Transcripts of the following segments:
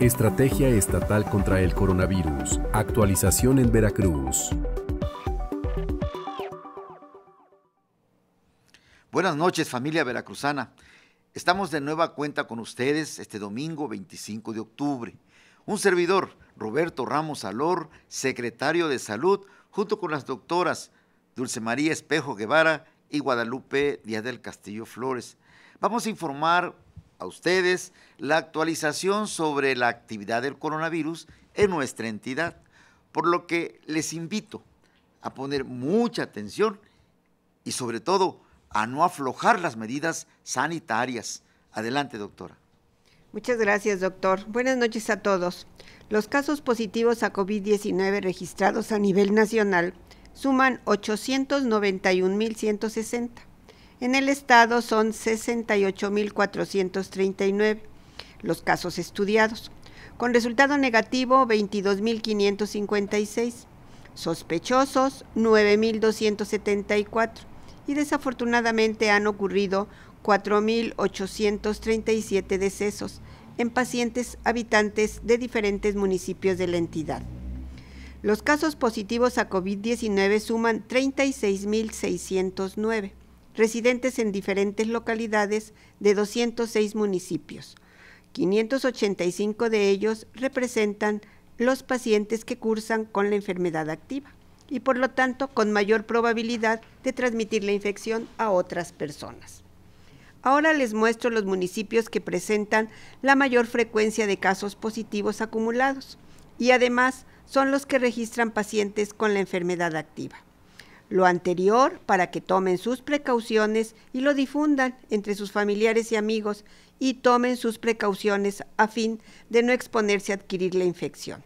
Estrategia Estatal contra el Coronavirus. Actualización en Veracruz. Buenas noches familia veracruzana. Estamos de nueva cuenta con ustedes este domingo 25 de octubre. Un servidor, Roberto Ramos Alor, secretario de Salud, junto con las doctoras Dulce María Espejo Guevara y Guadalupe Díaz del Castillo Flores. Vamos a informar a ustedes la actualización sobre la actividad del coronavirus en nuestra entidad, por lo que les invito a poner mucha atención y sobre todo a no aflojar las medidas sanitarias. Adelante, doctora. Muchas gracias, doctor. Buenas noches a todos. Los casos positivos a COVID-19 registrados a nivel nacional suman 891.160 en el estado son 68.439 los casos estudiados, con resultado negativo 22.556, sospechosos 9.274 y desafortunadamente han ocurrido 4.837 decesos en pacientes habitantes de diferentes municipios de la entidad. Los casos positivos a COVID-19 suman 36.609 residentes en diferentes localidades de 206 municipios. 585 de ellos representan los pacientes que cursan con la enfermedad activa y por lo tanto con mayor probabilidad de transmitir la infección a otras personas. Ahora les muestro los municipios que presentan la mayor frecuencia de casos positivos acumulados y además son los que registran pacientes con la enfermedad activa lo anterior para que tomen sus precauciones y lo difundan entre sus familiares y amigos y tomen sus precauciones a fin de no exponerse a adquirir la infección.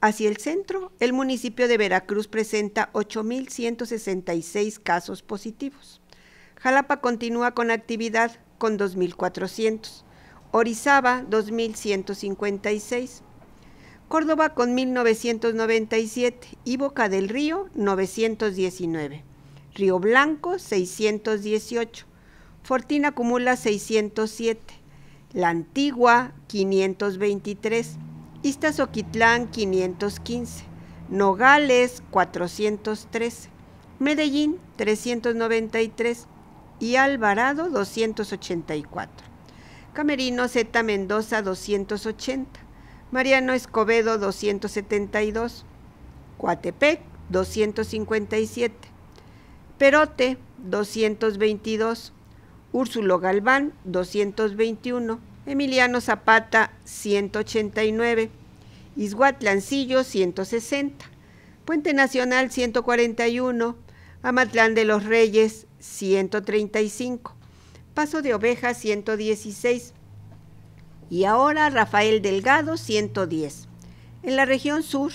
Hacia el centro, el municipio de Veracruz presenta 8.166 casos positivos. Jalapa continúa con actividad con 2.400. Orizaba 2.156. Córdoba con 1997 y Boca del Río 919. Río Blanco 618. Fortina acumula 607. La Antigua 523. Iztazoquitlán 515. Nogales 413. Medellín 393 y Alvarado 284. Camerino Z Mendoza 280. Mariano Escobedo 272, Coatepec 257, Perote 222, Úrsulo Galván 221, Emiliano Zapata 189, Izhuatlancillo 160, Puente Nacional 141, Amatlán de los Reyes 135, Paso de Ovejas 116, y ahora Rafael Delgado 110. En la región sur,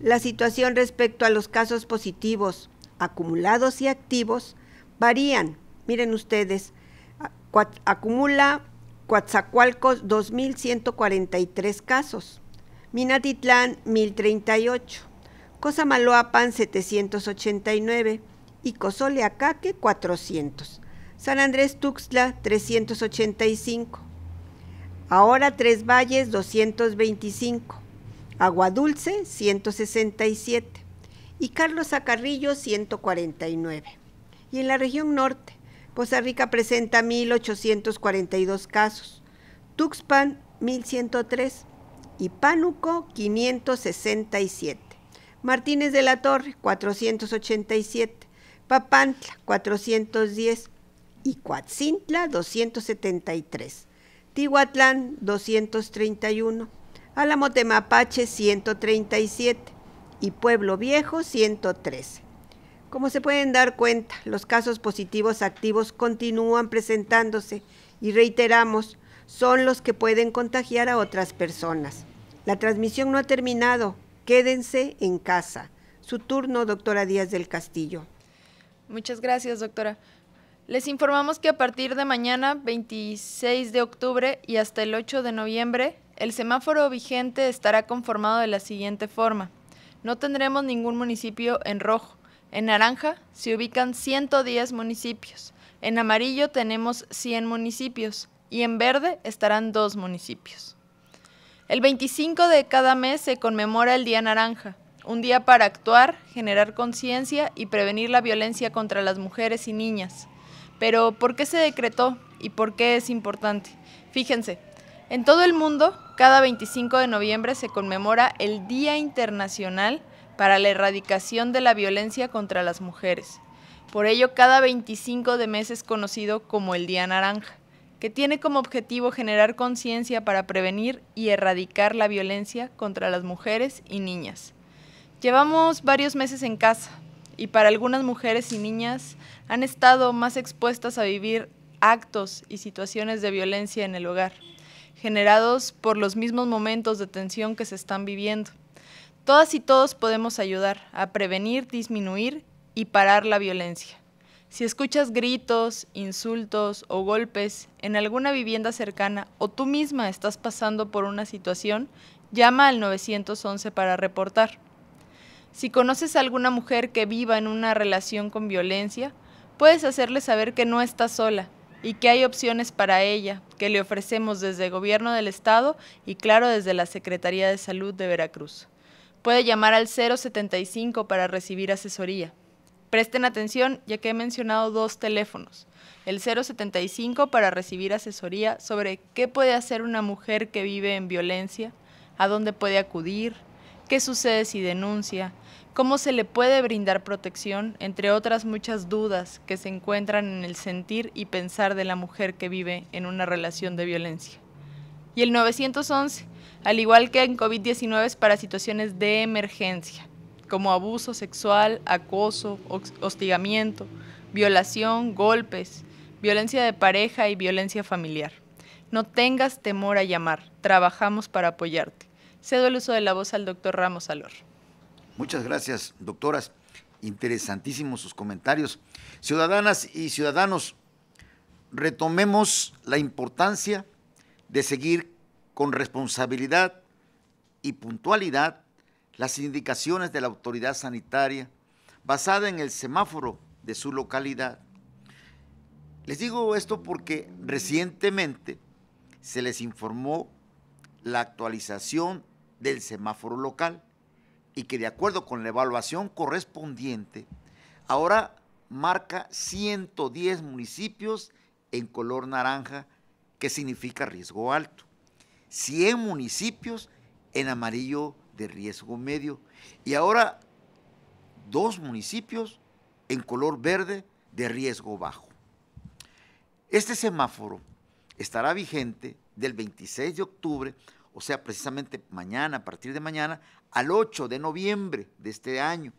la situación respecto a los casos positivos acumulados y activos varían. Miren ustedes, acumula Coatzacoalcos 2.143 casos, Minatitlán 1.038, Cosamaloapan 789 y Cozoleacaque 400, San Andrés Tuxtla 385, Ahora Tres Valles 225, Agua Dulce 167 y Carlos Acarrillo 149. Y en la región norte, Costa Rica presenta 1.842 casos, Tuxpan 1.103 y Pánuco 567. Martínez de la Torre 487, Papantla 410 y Coatzintla 273. Tihuatlán 231, Alamotemapache 137 y Pueblo Viejo 113. Como se pueden dar cuenta, los casos positivos activos continúan presentándose y reiteramos, son los que pueden contagiar a otras personas. La transmisión no ha terminado, quédense en casa. Su turno, doctora Díaz del Castillo. Muchas gracias, doctora. Les informamos que a partir de mañana, 26 de octubre y hasta el 8 de noviembre, el semáforo vigente estará conformado de la siguiente forma. No tendremos ningún municipio en rojo, En naranja se ubican 110 municipios. En amarillo tenemos 100 municipios y en verde estarán dos municipios. El 25 de cada mes se conmemora el Día Naranja, un día para actuar, generar conciencia y prevenir la violencia contra las mujeres y niñas. Pero, ¿por qué se decretó y por qué es importante? Fíjense, en todo el mundo, cada 25 de noviembre se conmemora el Día Internacional para la Erradicación de la Violencia contra las Mujeres. Por ello, cada 25 de mes es conocido como el Día Naranja que tiene como objetivo generar conciencia para prevenir y erradicar la violencia contra las mujeres y niñas. Llevamos varios meses en casa y para algunas mujeres y niñas han estado más expuestas a vivir actos y situaciones de violencia en el hogar, generados por los mismos momentos de tensión que se están viviendo. Todas y todos podemos ayudar a prevenir, disminuir y parar la violencia. Si escuchas gritos, insultos o golpes en alguna vivienda cercana o tú misma estás pasando por una situación, llama al 911 para reportar. Si conoces a alguna mujer que viva en una relación con violencia, puedes hacerle saber que no está sola y que hay opciones para ella que le ofrecemos desde el Gobierno del Estado y claro desde la Secretaría de Salud de Veracruz. Puede llamar al 075 para recibir asesoría. Presten atención ya que he mencionado dos teléfonos. El 075 para recibir asesoría sobre qué puede hacer una mujer que vive en violencia, a dónde puede acudir, qué sucede si denuncia, cómo se le puede brindar protección, entre otras muchas dudas que se encuentran en el sentir y pensar de la mujer que vive en una relación de violencia. Y el 911, al igual que en COVID-19, es para situaciones de emergencia como abuso sexual, acoso, hostigamiento, violación, golpes, violencia de pareja y violencia familiar. No tengas temor a llamar, trabajamos para apoyarte. Cedo el uso de la voz al doctor Ramos Alor. Muchas gracias, doctoras. Interesantísimos sus comentarios. Ciudadanas y ciudadanos, retomemos la importancia de seguir con responsabilidad y puntualidad las indicaciones de la autoridad sanitaria basada en el semáforo de su localidad. Les digo esto porque recientemente se les informó la actualización del semáforo local y que de acuerdo con la evaluación correspondiente, ahora marca 110 municipios en color naranja, que significa riesgo alto, 100 municipios en amarillo de riesgo medio. Y ahora dos municipios en color verde de riesgo bajo. Este semáforo estará vigente del 26 de octubre, o sea, precisamente mañana, a partir de mañana, al 8 de noviembre de este año.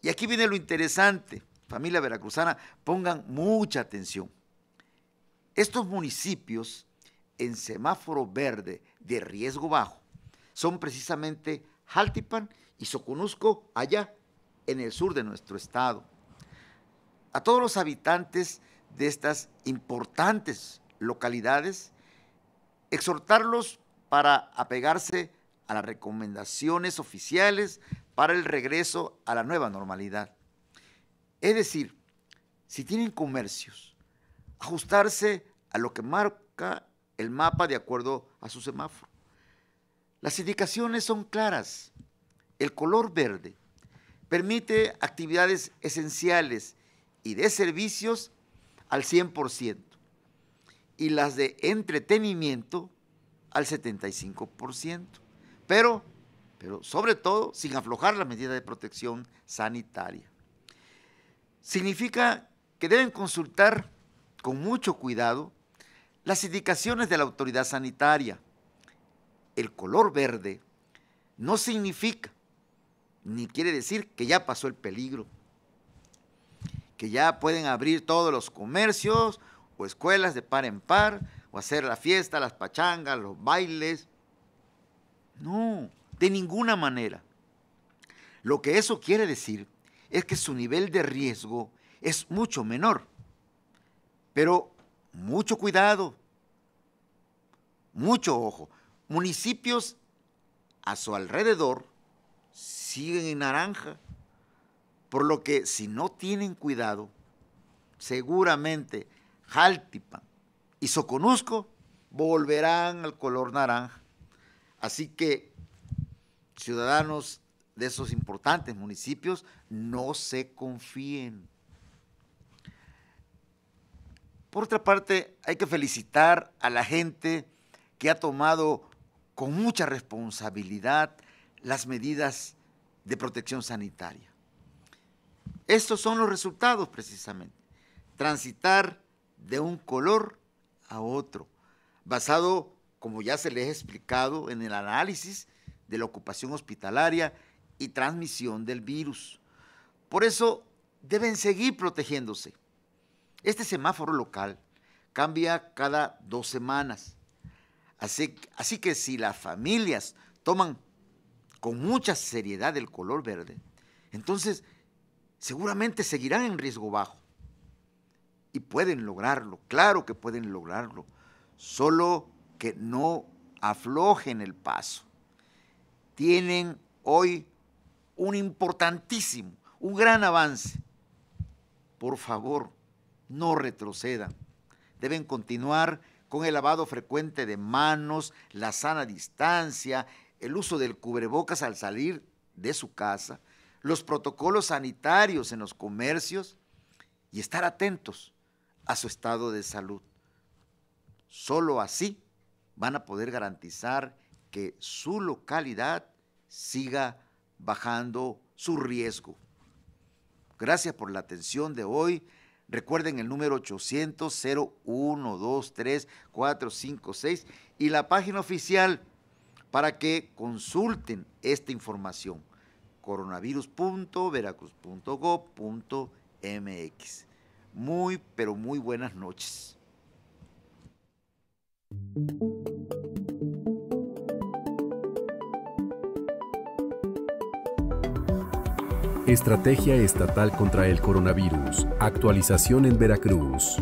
Y aquí viene lo interesante, familia veracruzana, pongan mucha atención. Estos municipios en semáforo verde de riesgo bajo son precisamente Jaltipan y Soconusco, allá en el sur de nuestro estado. A todos los habitantes de estas importantes localidades, exhortarlos para apegarse a las recomendaciones oficiales para el regreso a la nueva normalidad. Es decir, si tienen comercios, ajustarse a lo que marca el mapa de acuerdo a su semáforo. Las indicaciones son claras. El color verde permite actividades esenciales y de servicios al 100% y las de entretenimiento al 75%, pero, pero sobre todo sin aflojar la medida de protección sanitaria. Significa que deben consultar con mucho cuidado las indicaciones de la autoridad sanitaria. El color verde no significa ni quiere decir que ya pasó el peligro, que ya pueden abrir todos los comercios o escuelas de par en par, o hacer la fiesta, las pachangas, los bailes. No, de ninguna manera. Lo que eso quiere decir es que su nivel de riesgo es mucho menor. Pero mucho cuidado, mucho ojo, municipios a su alrededor siguen en naranja, Por lo que si no tienen cuidado, seguramente Jaltipan y Soconusco volverán al color naranja. Así que, ciudadanos de esos importantes municipios, no se confíen. Por otra parte, hay que felicitar a la gente que ha tomado con mucha responsabilidad las medidas de protección sanitaria. Estos son los resultados precisamente. Transitar de un color a otro, basado, como ya se les ha explicado, en el análisis de la ocupación hospitalaria y transmisión del virus. Por eso deben seguir protegiéndose. Este semáforo local cambia cada dos semanas. Así, así, que si las familias toman con mucha seriedad el color verde, entonces seguramente seguirán en riesgo bajo. Y pueden lograrlo, claro que pueden lograrlo, solo que no aflojen el paso. Tienen hoy un importantísimo, un gran avance. Por favor, no retrocedan. Deben continuar con el lavado frecuente de manos, la sana distancia, el uso del cubrebocas al salir de su casa, los protocolos sanitarios en los comercios y estar atentos a su estado de salud. Solo así van a poder garantizar que su localidad siga bajando su riesgo. Gracias por la atención de hoy. Recuerden el número 800 0123 456 y la página oficial para que consulten esta información coronavirus.veracruz.gov.mx. Muy, pero muy buenas noches. Estrategia Estatal contra el Coronavirus. Actualización en Veracruz.